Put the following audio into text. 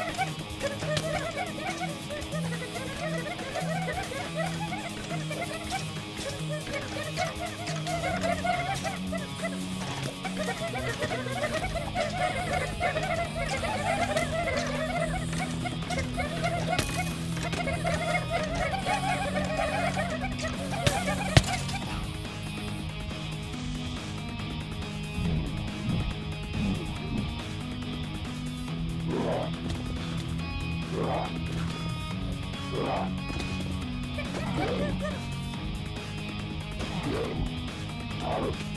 Get a hit! Get a Ah!